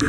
DJ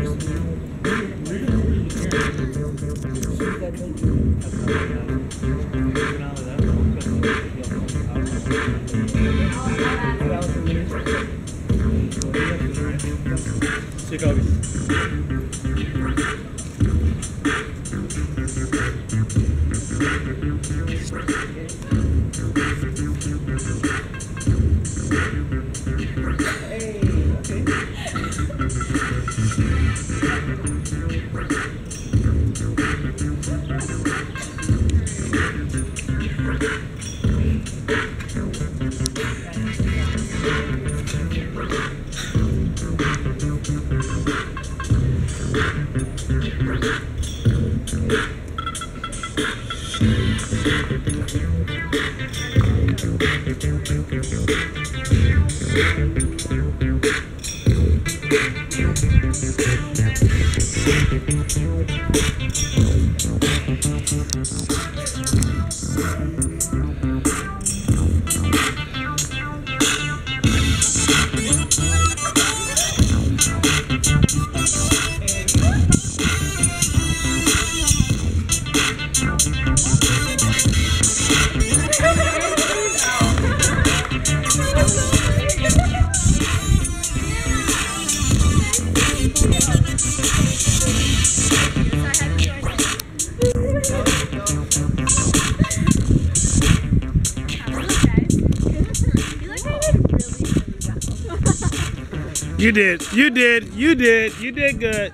ciekawi. Hey, okay. Marco. You did. You did. You did. You did good.